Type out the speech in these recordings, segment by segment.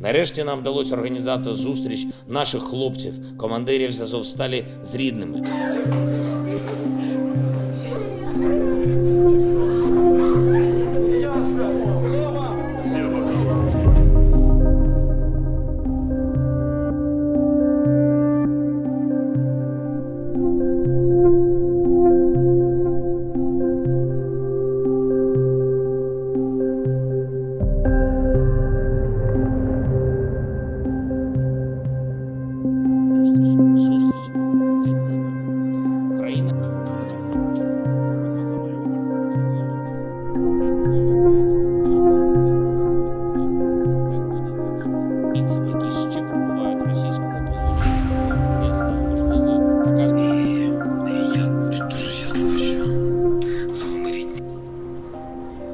Нарешті нам вдалося організувати зустріч наших хлопців, командирів з Азовсталі з рідними.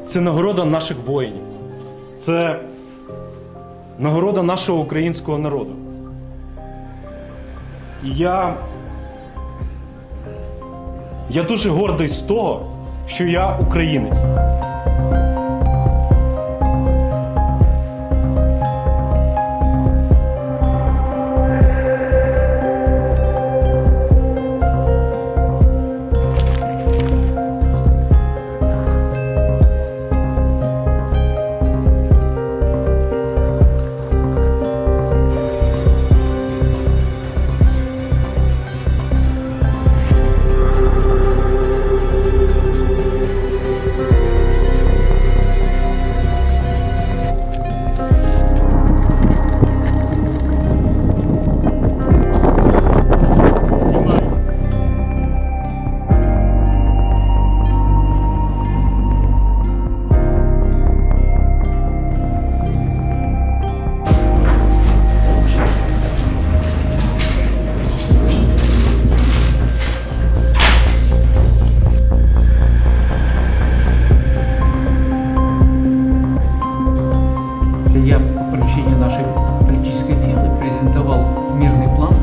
Це нагорода наших воїнів. Це нагорода нашого українського народу. І я. Я дуже гордий з того, що я українець. Я нашей политической силы презентовал мирный план